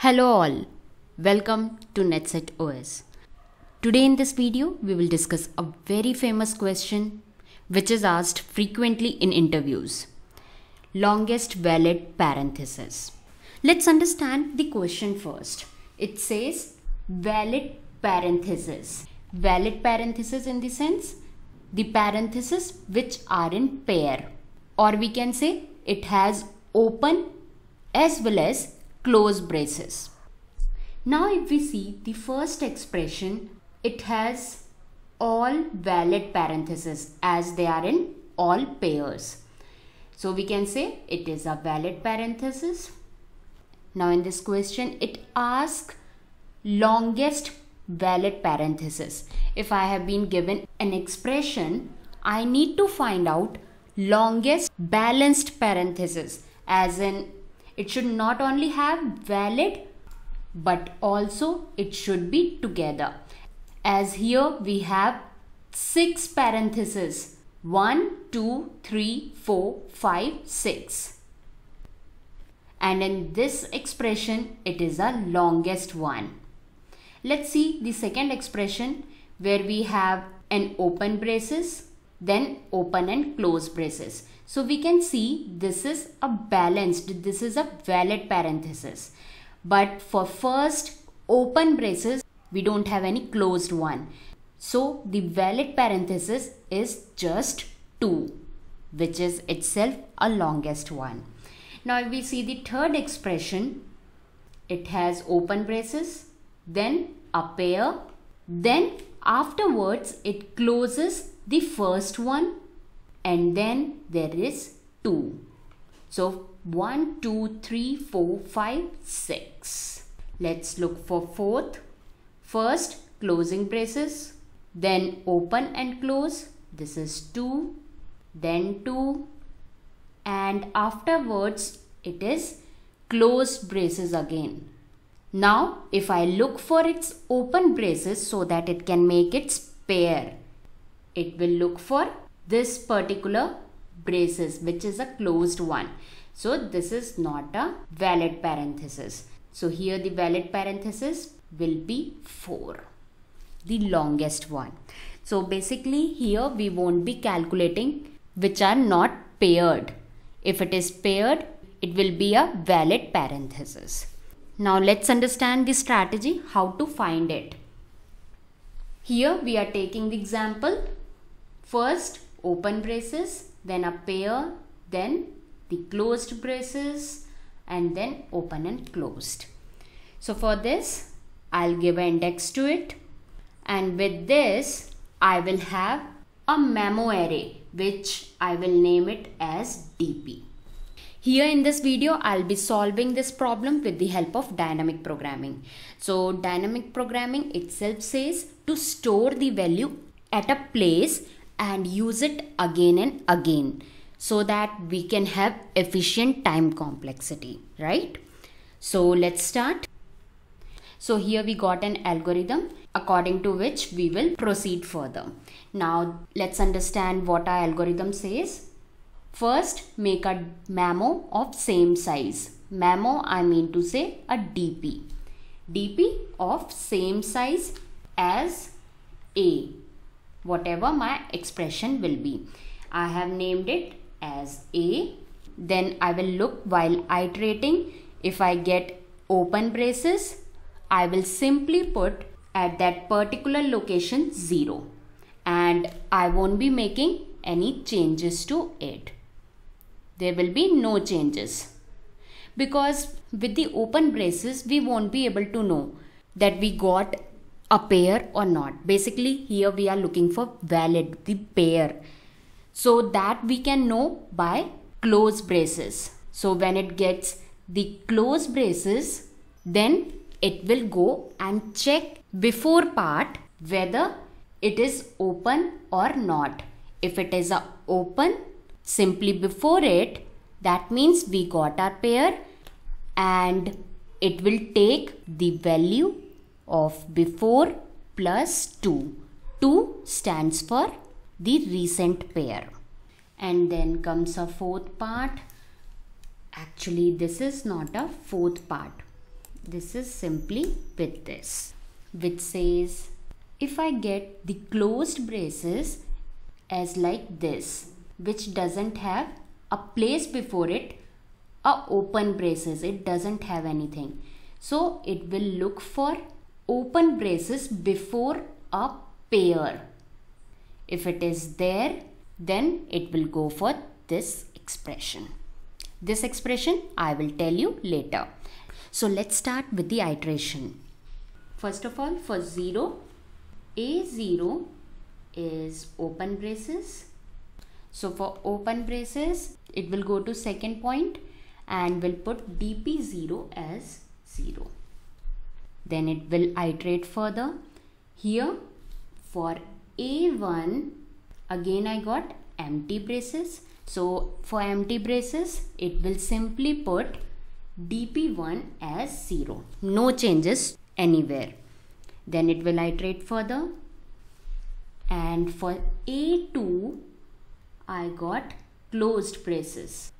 Hello all, welcome to NetSet OS. Today in this video, we will discuss a very famous question which is asked frequently in interviews. Longest valid parenthesis. Let's understand the question first. It says valid parenthesis. Valid parenthesis in the sense the parentheses which are in pair or we can say it has open as well as close braces. Now if we see the first expression, it has all valid parentheses as they are in all pairs. So we can say it is a valid parenthesis. Now in this question, it asks longest valid parenthesis. If I have been given an expression, I need to find out longest balanced parenthesis as in it should not only have valid but also it should be together. As here we have six parentheses. 1 2 3 4 5 6 and in this expression it is a longest one. Let's see the second expression where we have an open braces then open and close braces. So we can see this is a balanced, this is a valid parenthesis. But for first open braces, we don't have any closed one. So the valid parenthesis is just 2, which is itself a longest one. Now if we see the third expression, it has open braces, then a pair, then afterwards it closes the first one and then there is 2. So 1, 2, 3, 4, 5, 6. Let's look for fourth. First closing braces, then open and close. This is 2, then 2 and afterwards it is closed braces again. Now if I look for its open braces so that it can make its pair it will look for this particular braces which is a closed one. So this is not a valid parenthesis. So here the valid parenthesis will be 4, the longest one. So basically here we won't be calculating which are not paired. If it is paired, it will be a valid parenthesis. Now let's understand the strategy how to find it. Here we are taking the example First open braces, then a pair, then the closed braces and then open and closed. So for this, I'll give an index to it and with this, I will have a memo array which I will name it as DP. Here in this video, I'll be solving this problem with the help of dynamic programming. So dynamic programming itself says to store the value at a place and use it again and again so that we can have efficient time complexity, right? So let's start. So here we got an algorithm according to which we will proceed further. Now let's understand what our algorithm says. First make a memo of same size. Memo I mean to say a DP. DP of same size as A whatever my expression will be. I have named it as A. Then I will look while iterating. If I get open braces, I will simply put at that particular location 0 and I won't be making any changes to it. There will be no changes because with the open braces we won't be able to know that we got a pair or not. Basically here we are looking for valid, the pair. So that we can know by close braces. So when it gets the close braces, then it will go and check before part whether it is open or not. If it is a open, simply before it, that means we got our pair and it will take the value of before plus 2. 2 stands for the recent pair. And then comes a fourth part. Actually, this is not a fourth part. this is simply with this which says if I get the closed braces as like this which doesn't have a place before it a open braces it doesn't have anything so it will look for open braces before a pair. If it is there then it will go for this expression. This expression I will tell you later. So let's start with the iteration. First of all for 0 a0 is open braces. So for open braces, it will go to second point and will put dp0 as 0. Then it will iterate further. Here for a1, again I got empty braces. So for empty braces, it will simply put dp1 as 0. No changes anywhere. Then it will iterate further. And for a2, I got closed braces.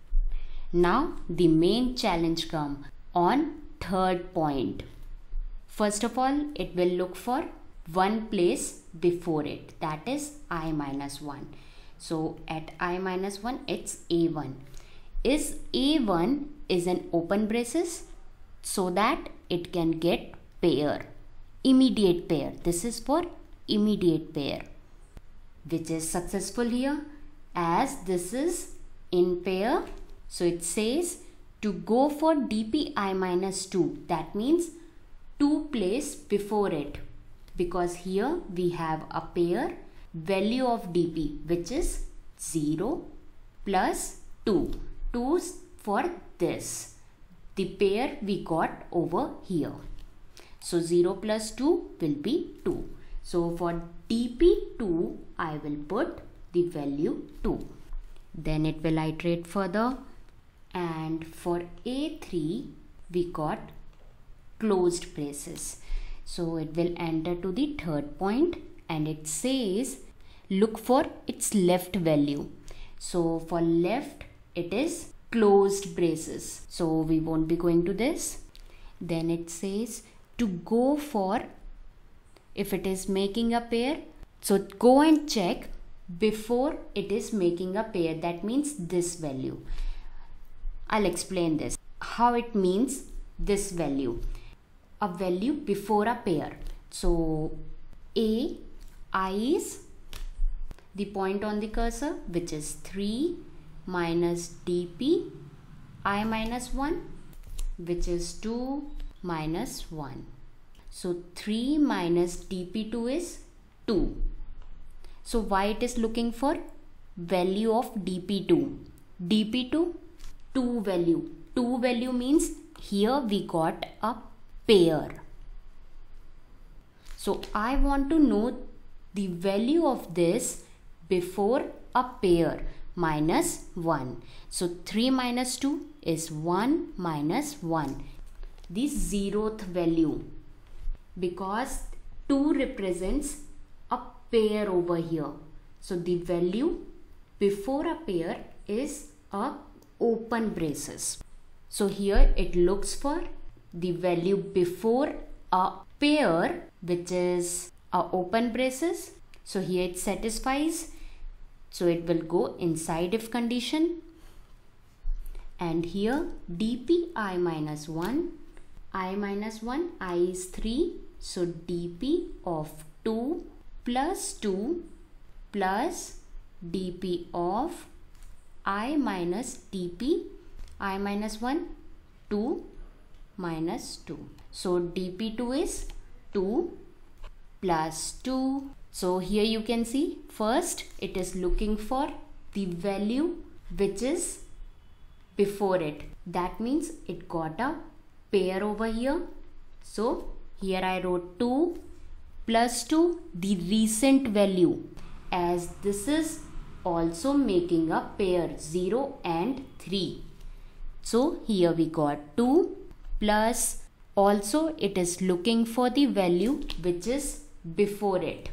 Now the main challenge come on third point. First of all, it will look for one place before it that is i minus 1. So at i minus 1 it's a1. Is a1 is an open braces so that it can get pair immediate pair. This is for immediate pair which is successful here as this is in pair. So it says to go for dpi minus 2 that means 2 place before it because here we have a pair value of dp which is 0 plus 2. 2 for this. The pair we got over here. So 0 plus 2 will be 2. So for dp2 I will put the value 2 then it will iterate further and for a3 we got closed braces so it will enter to the third point and it says look for its left value. So for left it is closed braces. So we won't be going to this. Then it says to go for if it is making a pair so go and check before it is making a pair. That means this value. I'll explain this. How it means this value a value before a pair so a i is the point on the cursor which is 3 minus dp i minus 1 which is 2 minus 1 so 3 minus dp2 is 2 so why it is looking for value of dp2. dp2 2 value. 2 value means here we got a pair. So I want to know the value of this before a pair minus 1. So 3 minus 2 is 1 minus 1. The zeroth value because 2 represents a pair over here. So the value before a pair is a open braces. So here it looks for the value before a pair which is a open braces. So here it satisfies. So it will go inside if condition. And here dp i minus 1, i minus 1, i is 3. So dp of 2 plus 2 plus dp of i minus dp i minus 1 2 minus 2 so dp2 is 2 plus 2 so here you can see first it is looking for the value which is before it. That means it got a pair over here. So here I wrote 2 plus 2 the recent value. As this is also making a pair 0 and 3. So here we got 2 plus also it is looking for the value which is before it.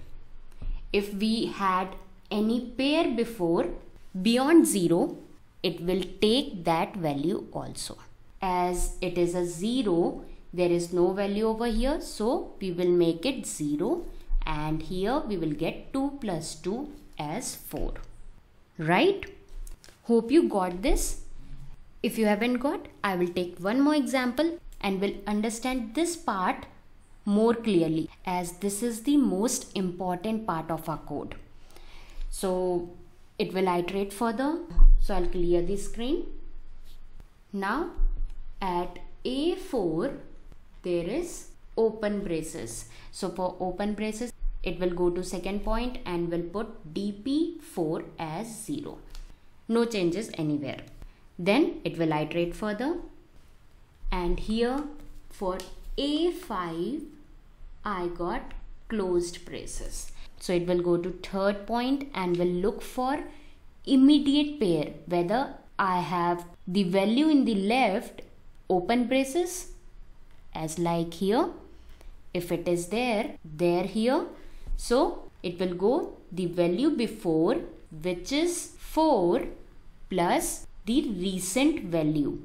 If we had any pair before beyond 0 it will take that value also. As it is a 0 there is no value over here so we will make it 0 and here we will get 2 plus 2 as 4 right hope you got this if you haven't got i will take one more example and will understand this part more clearly as this is the most important part of our code so it will iterate further so i'll clear the screen now at a4 there is open braces. So for open braces, it will go to second point and will put dp4 as 0. No changes anywhere. Then it will iterate further. And here for a5 I got closed braces. So it will go to third point and will look for immediate pair whether I have the value in the left open braces as like here. If it is there there here. So it will go the value before which is 4 plus the recent value.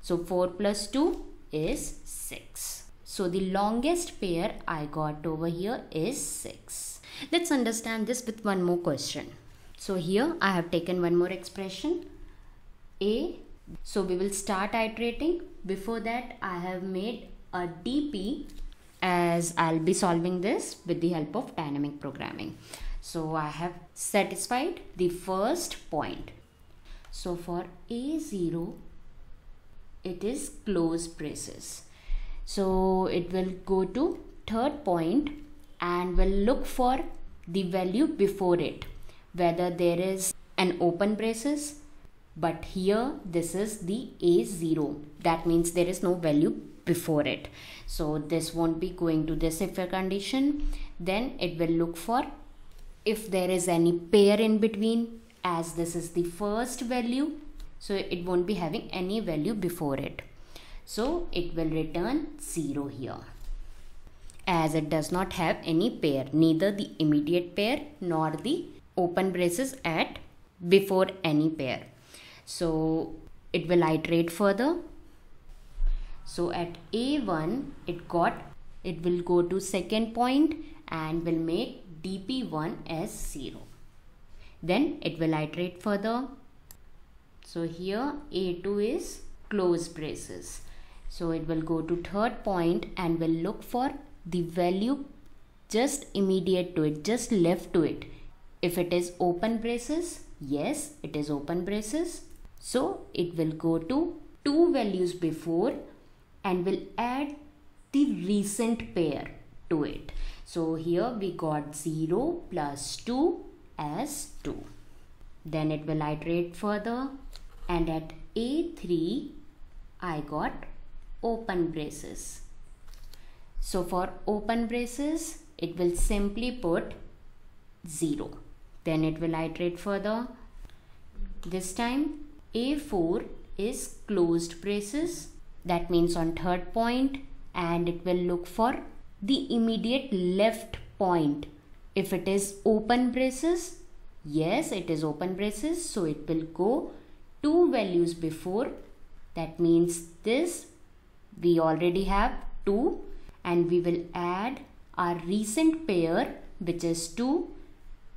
So 4 plus 2 is 6 so the longest pair I got over here is 6 let's understand this with one more question. So here I have taken one more expression a. So we will start iterating. Before that I have made a DP as I'll be solving this with the help of dynamic programming. So I have satisfied the first point. So for A0, it is close braces. So it will go to third point and will look for the value before it. Whether there is an open braces but here this is the A0. That means there is no value before it so this won't be going to this if a condition then it will look for if there is any pair in between as this is the first value so it won't be having any value before it. So it will return 0 here as it does not have any pair neither the immediate pair nor the open braces at before any pair. So it will iterate further. So at A1 it got it will go to second point and will make dp1 as 0. Then it will iterate further. So here A2 is close braces. So it will go to third point and will look for the value just immediate to it, just left to it. If it is open braces, yes, it is open braces. So it will go to two values before and will add the recent pair to it. So here we got 0 plus 2 as 2. Then it will iterate further and at A3 I got open braces. So for open braces it will simply put 0. Then it will iterate further. This time A4 is closed braces that means on third point and it will look for the immediate left point if it is open braces yes it is open braces so it will go two values before. That means this we already have 2 and we will add our recent pair which is 2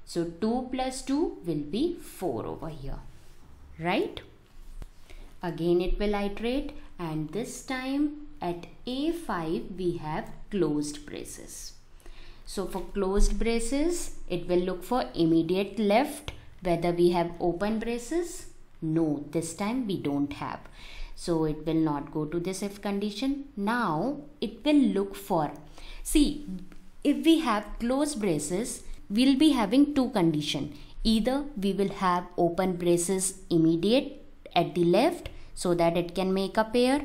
so 2 plus 2 will be 4 over here right? Again it will iterate and this time at A5 we have closed braces. So for closed braces it will look for immediate left whether we have open braces. No, this time we don't have. So it will not go to this if condition. Now it will look for, see if we have closed braces we'll be having two condition. Either we will have open braces immediate at the left so that it can make a pair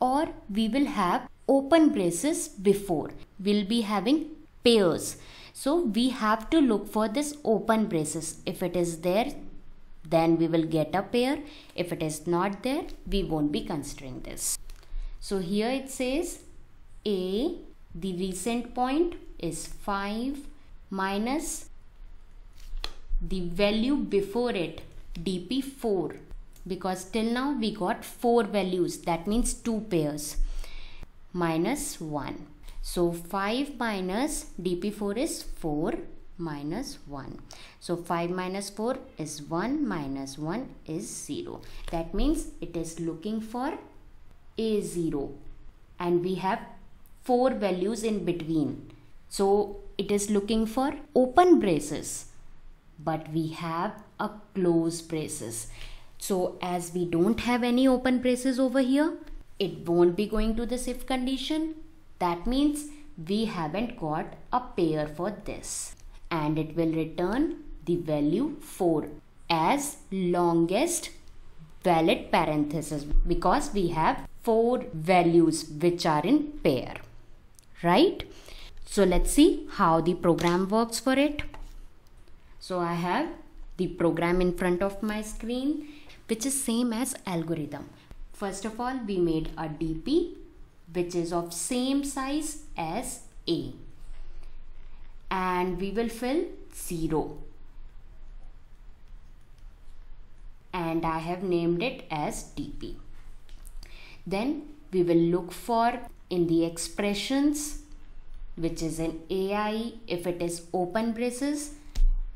or we will have open braces before. We'll be having pairs. So we have to look for this open braces. If it is there, then we will get a pair. If it is not there, we won't be considering this. So here it says A, the recent point is 5 minus the value before it dp4 because till now we got four values that means two pairs minus 1. So 5 minus dp4 is 4 minus 1. So 5 minus 4 is 1 minus 1 is 0. That means it is looking for a0 and we have 4 values in between. So it is looking for open braces but we have a close braces. So as we don't have any open braces over here, it won't be going to this if condition. That means we haven't got a pair for this. And it will return the value 4 as longest valid parenthesis because we have four values which are in pair right? So let's see how the program works for it. So i have the program in front of my screen which is same as algorithm. First of all we made a dp which is of same size as a. And we will fill 0 and I have named it as dp. Then we will look for in the expressions which is in AI if it is open braces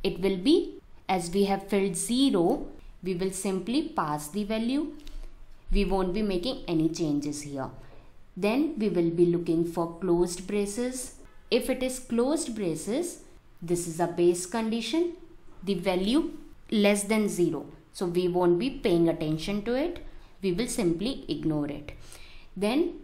it will be as we have filled 0 we will simply pass the value. We won't be making any changes here then we will be looking for closed braces if it is closed braces, this is a base condition, the value less than 0. So we won't be paying attention to it. We will simply ignore it. Then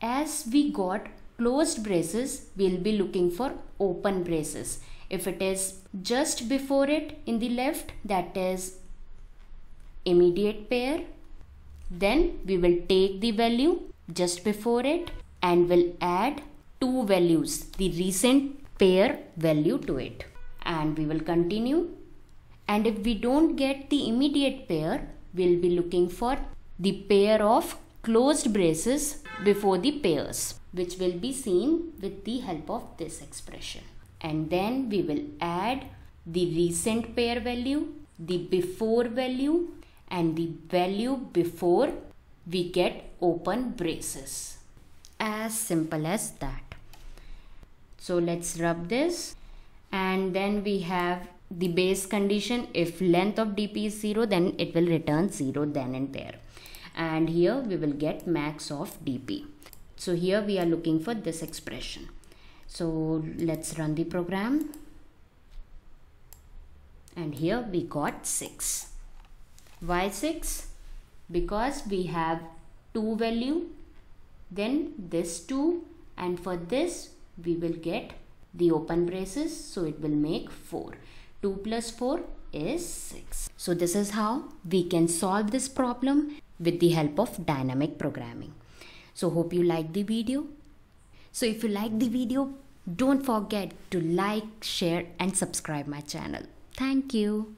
as we got closed braces, we'll be looking for open braces. If it is just before it in the left, that is immediate pair. Then we will take the value just before it and will add two values, the recent pair value to it. And we will continue. And if we don't get the immediate pair, we'll be looking for the pair of closed braces before the pairs, which will be seen with the help of this expression. And then we will add the recent pair value, the before value, and the value before we get open braces. As simple as that. So let's rub this. And then we have the base condition. If length of dp is 0 then it will return 0 then and there. And here we will get max of dp so here we are looking for this expression. So let's run the program. And here we got 6 why 6 because we have two value then this 2 and for this we will get the open braces so it will make 4 2 plus 4 is 6 so this is how we can solve this problem with the help of dynamic programming. So hope you like the video. So if you like the video don't forget to like share and subscribe my channel. Thank you